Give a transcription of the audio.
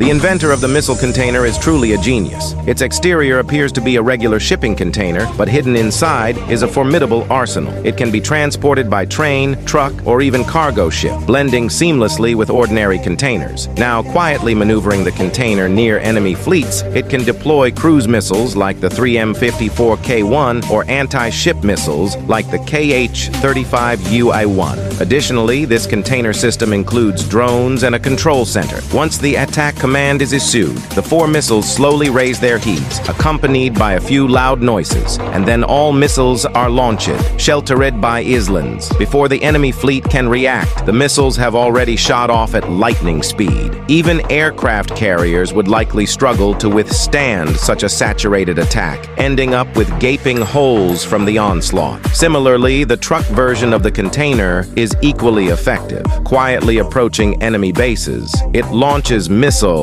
The inventor of the missile container is truly a genius. Its exterior appears to be a regular shipping container, but hidden inside is a formidable arsenal. It can be transported by train, truck, or even cargo ship, blending seamlessly with ordinary containers. Now, quietly maneuvering the container near enemy fleets, it can deploy cruise missiles like the 3M54K1 or anti-ship missiles like the KH-35UI-1. Additionally, this container system includes drones and a control center. Once the attack command is issued, the four missiles slowly raise their heats, accompanied by a few loud noises, and then all missiles are launched, sheltered by islands. Before the enemy fleet can react, the missiles have already shot off at lightning speed. Even aircraft carriers would likely struggle to withstand such a saturated attack, ending up with gaping holes from the onslaught. Similarly, the truck version of the container is equally effective. Quietly approaching enemy bases, it launches missiles